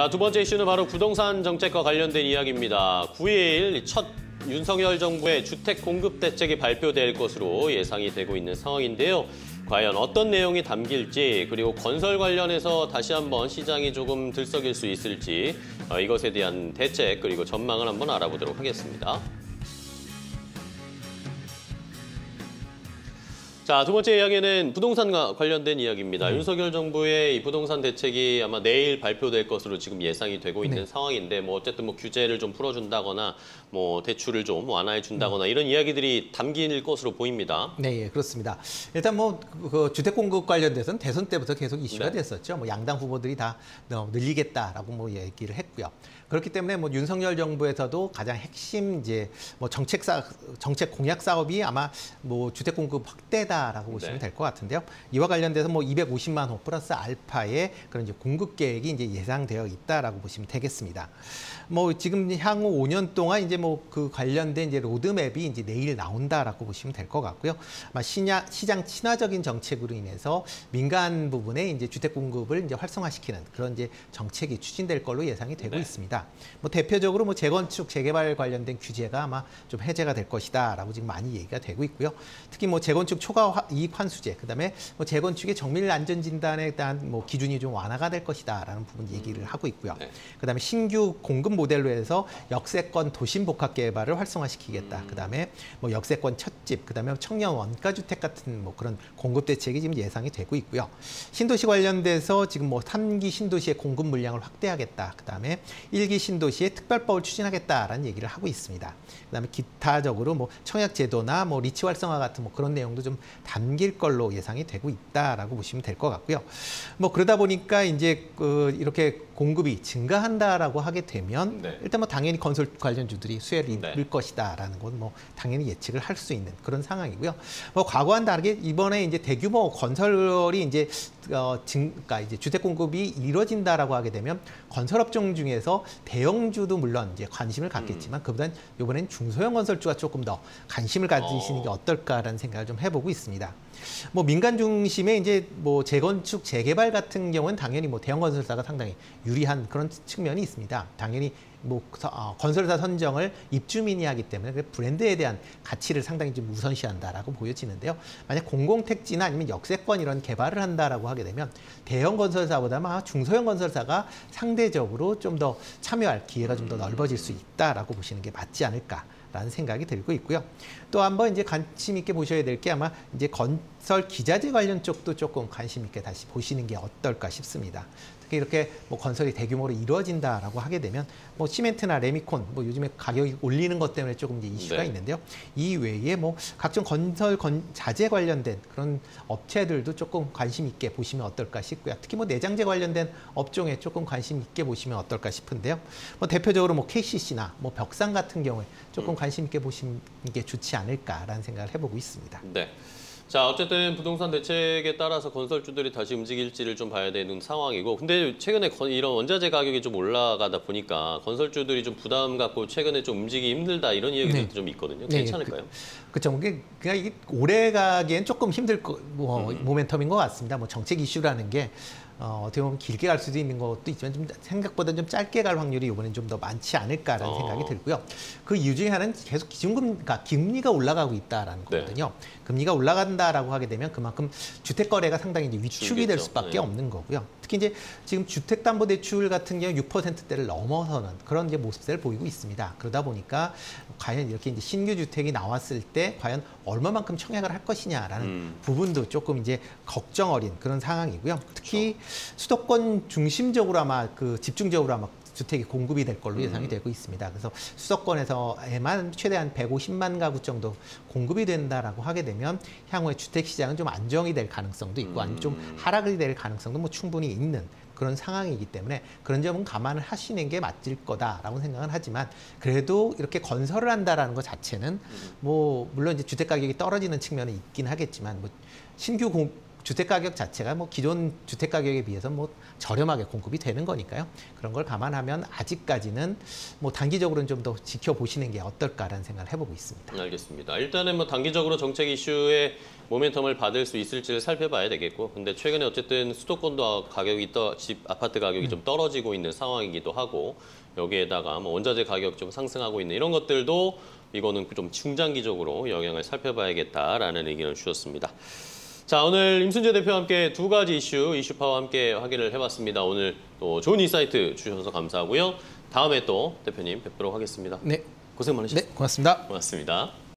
자, 두 번째 이슈는 바로 부동산 정책과 관련된 이야기입니다. 9일 첫 윤석열 정부의 주택 공급 대책이 발표될 것으로 예상이 되고 있는 상황인데요. 과연 어떤 내용이 담길지 그리고 건설 관련해서 다시 한번 시장이 조금 들썩일 수 있을지 어, 이것에 대한 대책 그리고 전망을 한번 알아보도록 하겠습니다. 자, 두 번째 이야기는 부동산과 관련된 이야기입니다. 윤석열 정부의 이 부동산 대책이 아마 내일 발표될 것으로 지금 예상이 되고 있는 상황인데 뭐 어쨌든 뭐 규제를 좀 풀어준다거나 뭐 대출을 좀 완화해 준다거나 이런 이야기들이 담길 것으로 보입니다. 네, 예, 그렇습니다. 일단 뭐 그 주택 공급 관련돼서는 대선 때부터 계속 이슈가 네. 됐었죠. 뭐 양당 후보들이 다 어, 늘리겠다라고 뭐 얘기를 했고요. 그렇기 때문에 뭐 윤석열 정부에서도 가장 핵심 이제 뭐 정책 사 정책 공약 사업이 아마 뭐 주택 공급 확대다 라고 보시면 네. 될것 같은데요. 이와 관련돼서 뭐 250만 호 플러스 알파의 그런 이제 공급 계획이 이제 예상되어 있다라고 보시면 되겠습니다. 뭐 지금 향후 5년 동안 이제 뭐 그 관련된 이제 로드맵이 이제 내일 나온다라고 보시면 될 것 같고요. 아마 시냐, 시장 친화적인 정책으로 인해서 민간 부분에 이제 주택 공급을 이제 활성화시키는 그런 이제 정책이 추진될 걸로 예상이 되고 네. 있습니다. 뭐 대표적으로 뭐 재건축 재개발 관련된 규제가 아마 좀 해제가 될 것이다라고 지금 많이 얘기가 되고 있고요. 특히 뭐 재건축 초과 화- 이익 환수제, 그다음에 뭐 재건축의 정밀 안전 진단에 대한 뭐 기준이 좀 완화가 될 것이다라는 부분 얘기를 하고 있고요. 네. 그다음에 신규 공급 모델로 해서 역세권 도심 복합 개발을 활성화시키겠다. 그다음에 뭐 역세권 첫집, 그다음에 청년 원가 주택 같은 뭐 그런 공급 대책이 지금 예상이 되고 있고요. 신도시 관련돼서 지금 뭐 3기 신도시의 공급 물량을 확대하겠다. 그다음에 1기 신도시의 특별법을 추진하겠다라는 얘기를 하고 있습니다. 그다음에 기타적으로 뭐 청약 제도나 뭐 리치 활성화 같은 뭐 그런 내용도 좀 담길 걸로 예상이 되고 있다라고 보시면 될 것 같고요. 뭐 그러다 보니까 이제 그 이렇게 공급이 증가한다라고 하게 되면 네. 일단 뭐 당연히 건설 관련주들이 수혜를 입을 네. 것이다라는 건 뭐 당연히 예측을 할 수 있는 그런 상황이고요. 뭐 과거와는 다르게 이번에 이제 대규모 건설이 이제 어 증, 그러니까 이제 주택 공급이 이루어진다라고 하게 되면 건설업종 중에서 대형주도 물론 이제 관심을 음. 갖겠지만 그보다는 이번엔 중소형 건설주가 조금 더 관심을 가지시는 게 어. 어떨까라는 생각을 좀 해보고 있습니다. 뭐 민간 중심의 이제 뭐 재건축 재개발 같은 경우는 당연히 뭐 대형 건설사가 상당히 유리한 그런 측면이 있습니다. 당연히 뭐 서- 어, 건설사 선정을 입주민이 하기 때문에 그 브랜드에 대한 가치를 상당히 좀 우선시한다라고 보여지는데요. 만약 공공택지나 아니면 역세권 이런 개발을 한다라고 하게 되면 대형 건설사보다 아마 중소형 건설사가 상대적으로 좀 더 참여할 기회가 좀 더 넓어질 수 있다라고 보시는 게 맞지 않을까. 라는 생각이 들고 있고요. 또 한번 이제 관심 있게 보셔야 될 게 아마 이제 건설 기자재 관련 쪽도 조금 관심 있게 다시 보시는 게 어떨까 싶습니다. 이렇게 뭐 건설이 대규모로 이루어진다라고 하게 되면 뭐 시멘트나 레미콘 뭐 요즘에 가격이 올리는 것 때문에 조금 이제 이슈가 네. 있는데요. 이 외에 뭐 각종 건설 건 자재 관련된 그런 업체들도 조금 관심 있게 보시면 어떨까 싶고요. 특히 뭐 내장재 관련된 업종에 조금 관심 있게 보시면 어떨까 싶은데요. 뭐 대표적으로 뭐 KCC나 뭐 벽산 같은 경우에 조금 관심 있게 보시는 게 좋지 않을까라는 생각을 해보고 있습니다. 네. 자, 어쨌든 부동산 대책에 따라서 건설주들이 다시 움직일지를 좀 봐야 되는 상황이고, 근데 최근에 건- 이런 원자재 가격이 좀 올라가다 보니까 건설주들이 좀 부담 갖고 최근에 좀 움직이기 힘들다 이런 이야기들도 네. 좀 있거든요. 네, 괜찮을까요? 그렇죠. 그냥 이게 오래 가기엔 조금 힘들 거, 뭐 모멘텀인 것 같습니다. 뭐 정책 이슈라는 게 어, 어떻게 보면 길게 갈 수도 있는 것도 있지만 좀 생각보다 좀 짧게 갈 확률이 이번엔 좀 더 많지 않을까라는 어. 생각이 들고요. 그 이유 중에 하나는 계속 기준금, 그러니까 김리가 올라가고 있다라는 네. 거거든요. 금리가 올라간다라고 하게 되면 그만큼 주택 거래가 상당히 이제 위축이 될 줄겠죠. 수밖에 네. 없는 거고요. 특히 이제 지금 주택담보대출 같은 경우 6%대를 넘어서는 그런 이제 모습들을 보이고 있습니다. 그러다 보니까 과연 이렇게 이제 신규 주택이 나왔을 때 과연 얼마만큼 청약을 할 것이냐라는 음. 부분도 조금 이제 걱정 어린 그런 상황이고요. 특히 수도권 중심적으로 아마 그 집중적으로 아마 주택이 공급이 될 걸로 예상이 음. 되고 있습니다. 그래서 수도권에서에만 최대한 150만 가구 정도 공급이 된다라고 하게 되면 향후에 주택 시장은 좀 안정이 될 가능성도 있고 아니면 좀 음. 하락이 될 가능성도 뭐 충분히 있는 그런 상황이기 때문에 그런 점은 감안을 하시는 게 맞을 거다라고 생각은 하지만 그래도 이렇게 건설을 한다라는 것 자체는 뭐 물론 이제 주택 가격이 떨어지는 측면이 있긴 하겠지만 뭐 신규 공, 주택 가격 자체가 뭐 기존 주택 가격에 비해서 뭐 저렴하게 공급이 되는 거니까요. 그런 걸 감안하면 아직까지는 뭐 단기적으로는 좀 더 지켜보시는 게 어떨까라는 생각을 해보고 있습니다. 알겠습니다. 일단은 뭐 단기적으로 정책 이슈에 모멘텀을 받을 수 있을지를 살펴봐야 되겠고, 근데 최근에 어쨌든 수도권도 가격이 떠, 집 아파트 가격이 좀 떨어지고 있는 상황이기도 하고 여기에다가 뭐 원자재 가격 좀 상승하고 있는 이런 것들도 이거는 좀 중장기적으로 영향을 살펴봐야겠다라는 의견을 주셨습니다. 자 오늘 임순재 대표와 함께 두 가지 이슈 이슈파워와 함께 확인을 해봤습니다. 오늘 또 좋은 insight 주셔서 감사하고요. 다음에 또 대표님 뵙도록 하겠습니다. 네, 고생 많으셨습니다. 네, 고맙습니다. 고맙습니다.